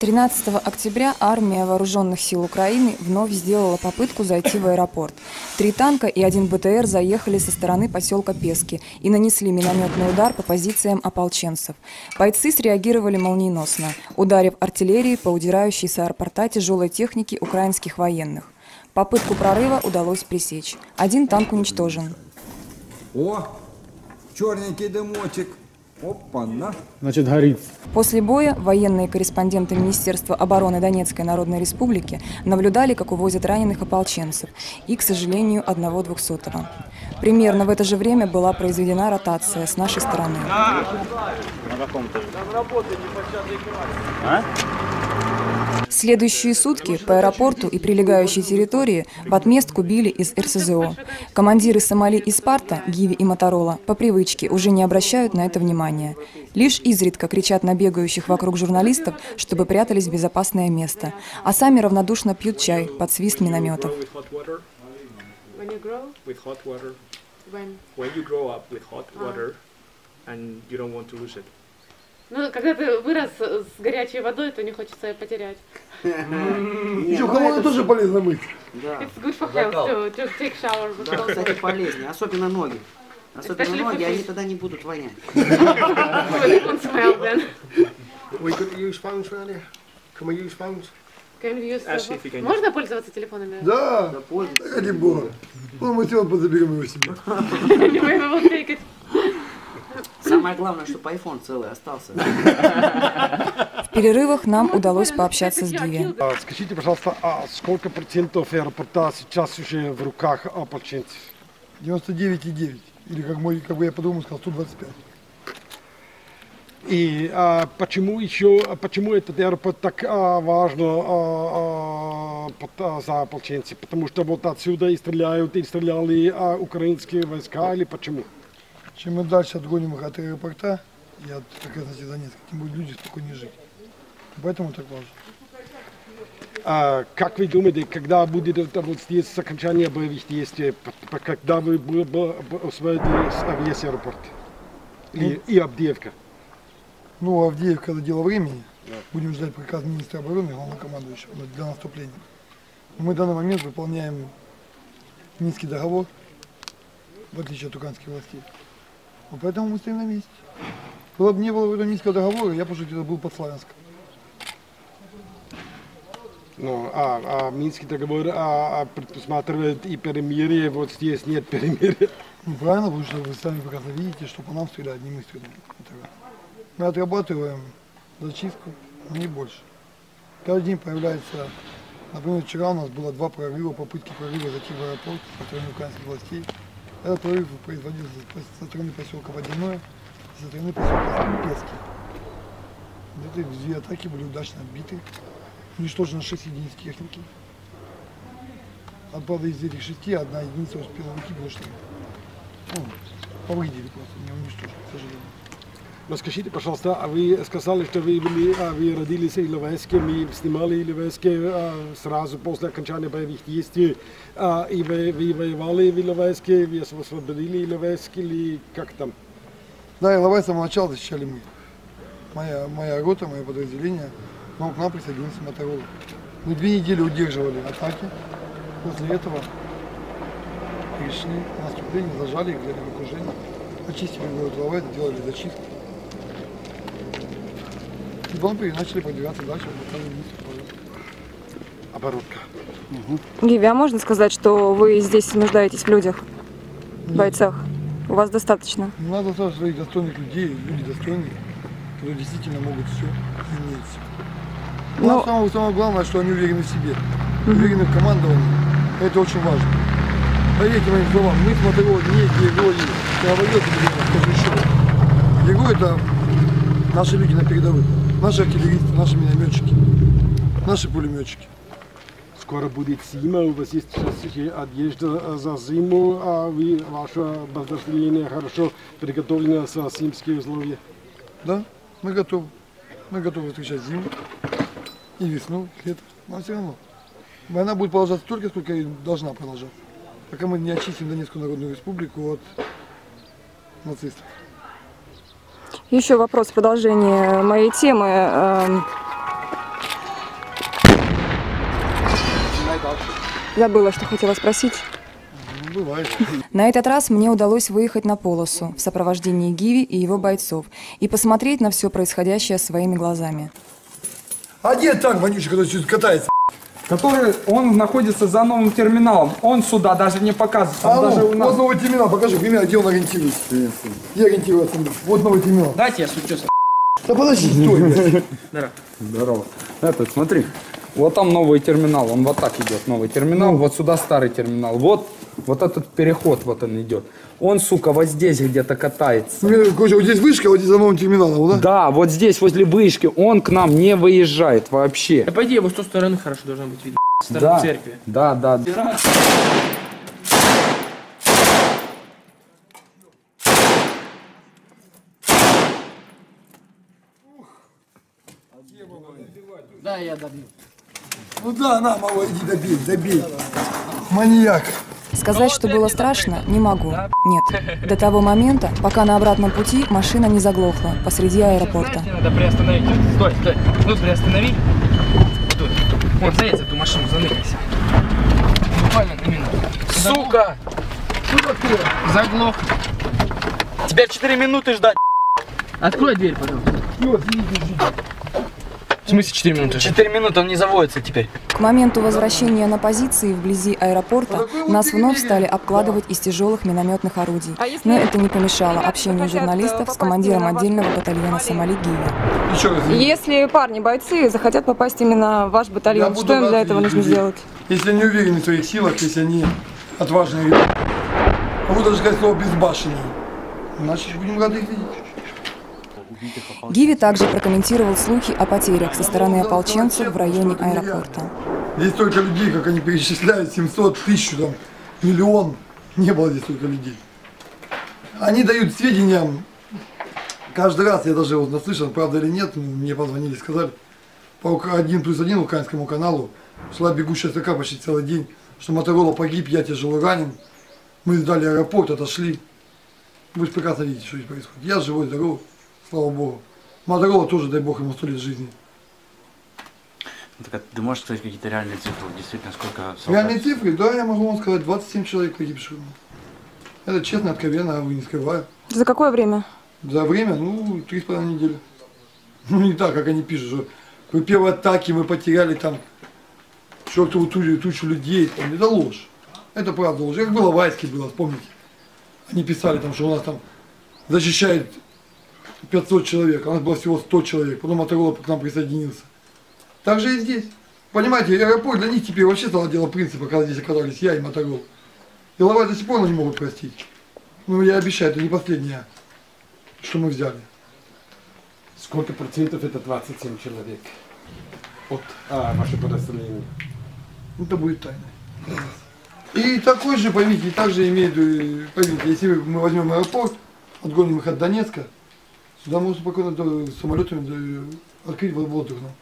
13 октября армия вооруженных сил Украины вновь сделала попытку зайти в аэропорт. Три танка и один БТР заехали со стороны поселка Пески и нанесли минометный удар по позициям ополченцев. Бойцы среагировали молниеносно, ударив артиллерией по удирающей с аэропорта тяжелой техники украинских военных. Попытку прорыва удалось пресечь. Один танк уничтожен. О, черненький дымочек. Опа-на. Значит, горит. После боя военные корреспонденты Министерства обороны Донецкой Народной Республики наблюдали, как увозят раненых ополченцев и, к сожалению, одного двухсотого. Примерно в это же время была произведена ротация с нашей стороны. Следующие сутки по аэропорту и прилегающей территории в отместку били из РСЗО. Командиры Сомали и Спарта, Гиви и Моторола, по привычке уже не обращают на это внимания. Лишь изредка кричат на бегающих вокруг журналистов, чтобы прятались в безопасное место. А сами равнодушно пьют чай под свист минометов. when you grow up with hot water and you don't want to lose it. Ну, когда ты вырос с горячей водой, то не хочется ее потерять. Еще холодно тоже полезно мыть. Да, It's good for health to, take shower да, кстати, полезнее, особенно ноги. Особенно ноги, они тогда не будут вонять. We could use phones around here. Can we use phones? Можно пользоваться телефонами? Да, ради бога. Ну, мы сегодня позаберем его себе. Anyway, we will take it. Самое главное, чтобы iPhone целый остался. В перерывах нам удалось пообщаться с Гиви. А, Скажите, пожалуйста, а сколько процентов аэропорта сейчас уже в руках ополченцев? 99,9. Или как, мой, как бы я по-другому сказал, 125. И а, почему еще, а почему этот аэропорт так а, важно а, а, под- а, за ополченцев? Потому что вот отсюда и стреляют, и стреляли а, украинские войска, или почему? Чем мы дальше отгоним их от аэропорта и от раз Донецка, тем будут люди спокойнее жить. Поэтому так важно. А, как вы думаете, когда будет вот здесь окончание боевых действий, когда вы освободите весь аэропорт? И, и Авдеевка? Ну, Авдеевка это дело времени. Будем ждать приказ министра обороны и главнокомандующего для наступления. Мы в данный момент выполняем Минский договор, в отличие от украинских властей. Вот поэтому мы стоим на месте. Было бы не было бы этого Минского договора, я бы уже где-то был под Славянском. Ну, а, а Минский договор а, а, предусматривает и перемирие, вот здесь нет перемирия. Ну, правильно, потому что вы сами прекрасно видите, что по нам стреляют, не мы стреляем. Мы отрабатываем зачистку, но не больше. Каждый день появляется, например, вчера у нас было два прорыва, попытки прорыва зайти в аэропорт со стороны украинских властей. Этот прорыв производился со стороны поселка Водяное со стороны поселка Пески. Эти две атаки были удачно отбиты. Уничтожено 6 единиц техники. А правда из этих шести одна единица успела уйти, потому что ну, повредили просто, не уничтожили, к сожалению. Но скажите, пожалуйста, а вы сказали, что вы, были, а, вы родились в Иловайске, мы снимали Иловайске а, сразу после окончания боевых действий, а, и вы, вы воевали в Иловайске, вы освободили Иловайск или как там? Да, Иловай с самого начала защищали мы. Моя, моя рота, мое подразделение, но к нам присоединился Моторола. Мы две недели удерживали атаки. После этого перешли на наступление, зажали их, взяли в окружение, очистили город Иловай, сделали зачистку. И потом пере- начали продвигаться дальше, день всё Оборотка. Гиви, а можно сказать, что вы здесь нуждаетесь в людях, в бойцах? У вас достаточно? Ну, Надо тоже своих достойных людей, люди достойные, которые действительно могут все, имеют все. Ну- Ну, самое, самое главное, что они уверены в себе, уверены в командовании. Это очень важно. Поверьте моим словам, мы с Моторола не герои. Это, блин, скажу еще. Герои это наши люди на передовых, наши артиллеристы, наши минометчики, наши пулеметчики. Скоро будет зима, у вас есть сейчас одежда за зиму, а вы, ваше подразделение хорошо приготовлено за зимские условия. Да, мы готовы. Мы готовы встречать зиму и весну, и лето. Но все равно. Война будет продолжаться столько, сколько и должна продолжаться. Пока мы не очистим Донецкую Народную Республику от нацистов. Еще вопрос в продолжение моей темы. Эм, забыла, что хотела спросить. На этот раз мне удалось выехать на полосу в сопровождении Гиви и его бойцов и посмотреть на все происходящее своими глазами. А где танк вонючий, который катается? Который, он находится за новым терминалом. Он сюда даже не показывает. А Он даже ну, у нас... вот новый терминал, покажи, пример, где он ориентируется. Где ориентируется? Вот новый терминал. Дайте я шучу. Да подожди, стой, блядь. Здорово. Этот, смотри. Вот там новый терминал, он вот так идет, новый терминал, вот сюда старый терминал. Вот, вот этот переход, вот он идет. Он, сука, вот здесь где-то катается. Ну, Короче, вот здесь вышка, вот здесь за новым терминалом, да? Да, вот здесь, возле вышки, он к нам не выезжает вообще. Да по идее, вот с той стороны хорошо должно быть видно. С стороны Да, церкви. да, да. Да, я добью. Ну да, на, мало, иди добей, добей. Маньяк. Сказать, что было страшно, не могу. Нет. До того момента, пока на обратном пути машина не заглохла посреди аэропорта. Надо приостановить. Стой, стой. Ну, приостанови. Стой. Вот, за эту машину заныкайся. Буквально на минуту. Сука! Заглох. Теперь 4 минуты ждать. Открой дверь, пожалуйста. В смысле 4 минуты? 4 минуты, он не заводится теперь. К моменту возвращения на позиции вблизи аэропорта нас вновь стали обкладывать из тяжелых минометных орудий. Но это не помешало общению журналистов с командиром отдельного батальона Сомали Гиви. Если парни-бойцы захотят попасть именно в ваш батальон, что им для этого нужно сделать? Если они уверены в своих силах, если они отважные ребята. Могу даже сказать слово безбашенные. Значит, будем рады их видеть. Гиви также прокомментировал слухи о потерях со стороны ополченцев в районе аэропорта. Здесь столько людей, как они перечисляют, 700, тысяч, там, миллион. Не было здесь столько людей. Они дают сведения, каждый раз, я даже вот наслышан, правда или нет, ну, мне позвонили, сказали, по ука- один плюс один украинскому каналу, шла бегущая строка почти целый день, что Моторола погиб, я тяжело ранен, мы сдали аэропорт, отошли. Вы же прекрасно видите, что здесь происходит. Я живой, здоровый, слава богу. Моторола тоже, дай бог ему сто лет жизни. Ну, Так, а ты можешь сказать какие-то реальные цифры? Действительно, сколько солдат? Реальные цифры, да, я могу вам сказать, 27 человек погибших. Это честно, откровенно, я не скрываю. За какое время? За время, ну, три с половиной недели. Ну, не так, как они пишут, что при первой атаке мы потеряли там чертову тучу, тучу людей. Там, это ложь. Это правда ложь. Как было в Айске было, вспомните. Они писали там, что у нас там защищает 500 человек, а у нас было всего 100 человек. Потом Моторола к нам присоединился. Так же и здесь. Понимаете, аэропорт для них теперь вообще стало дело принципа, когда здесь оказались я и Моторола. И Лавай до сих пор не могут простить. Ну, я обещаю, это не последнее, что мы взяли. Сколько процентов это 27 человек от а, вашего подразделения? Это будет тайна. И такой же, поймите, и также имеет, поймите, если мы возьмем аэропорт, отгоним их от Донецка, сюда можно спокойно самолетами открыть во- воздух. нам.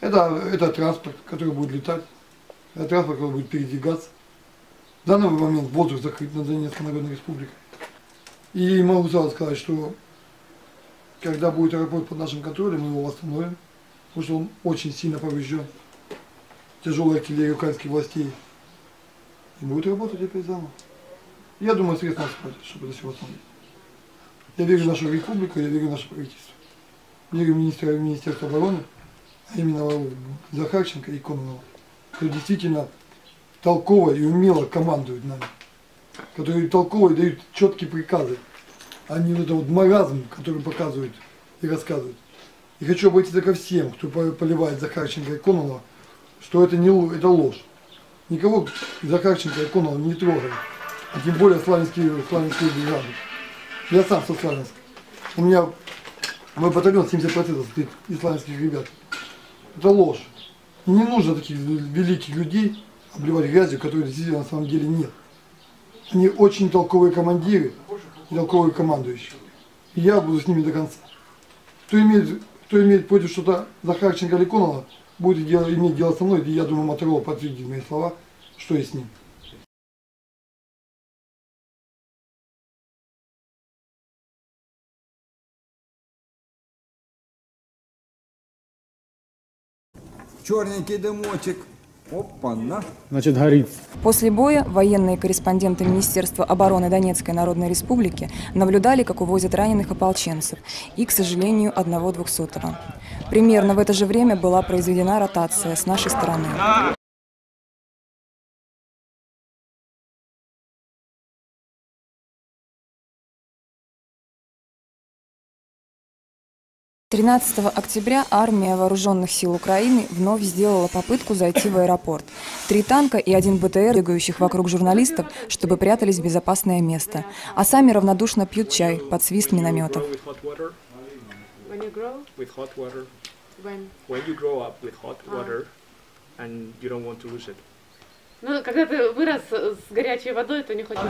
Это, это транспорт, который будет летать, это транспорт, который будет передвигаться. В данный момент воздух закрыт над Донецкой Народной Республикой. И могу сразу сказать, что когда будет аэропорт под нашим контролем, мы его восстановим, потому что он очень сильно поврежден тяжелой артиллерии украинских властей. И будет работать опять заново. Я думаю, средств нас хватит, чтобы это все восстановить. Я верю в нашу республику, я верю в наше правительство. Верю в министра, в Министерство обороны, а именно Захарченко и Кононова, которые действительно толково и умело командуют нами, которые толково и дают четкие приказы, а не вот это вот маразм, который показывают и рассказывают. И хочу обратиться ко всем, кто по- поливает Захарченко и Кононова, что это не это ложь. Никого Захарченко и Кононова не трогают, а тем более славянские, славянские бригады. Я сам Славянска. У меня мой батальон 70% состоит из славянских ребят. Это ложь. И не нужно таких великих людей обливать грязью, которых действительно на самом деле нет. Они очень толковые командиры и толковые командующие. И я буду с ними до конца. Кто имеет, кто имеет против что-то Захарченко или Кононова, будет дело- иметь дело со мной, и я думаю, Моторола подтвердит мои слова, что и с ним. Черненький дымочек. Опа-на. Значит, горит. После боя военные корреспонденты Министерства обороны Донецкой Народной Республики наблюдали, как увозят раненых ополченцев и, к сожалению, одного двухсотого. Примерно в это же время была произведена ротация с нашей стороны. 13 октября армия вооруженных сил Украины вновь сделала попытку зайти в аэропорт. Три танка и один БТР, бегающих вокруг журналистов, чтобы прятались в безопасное место. А сами равнодушно пьют чай под свист минометов. Ну, когда ты вырос с горячей водой, то не хочешь.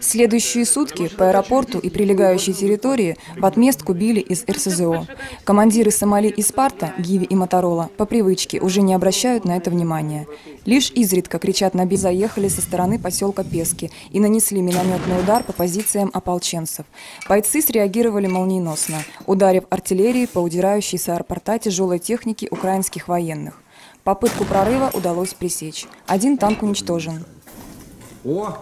Следующие сутки по аэропорту и прилегающей территории в отместку били из РСЗО. Командиры Сомали и Спарта, Гиви и Моторола, по привычке уже не обращают на это внимания. Лишь изредка кричат на бит заехали со стороны поселка Пески и нанесли минометный удар по позициям ополченцев. Бойцы среагировали молниеносно, ударив артиллерией по удирающей с аэропорта тяжелой техники украинских военных. Попытку прорыва удалось пресечь. Один танк уничтожен. О,